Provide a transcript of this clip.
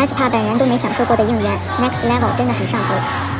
aespa 本人都没享受过的应援 next level 真的很上头。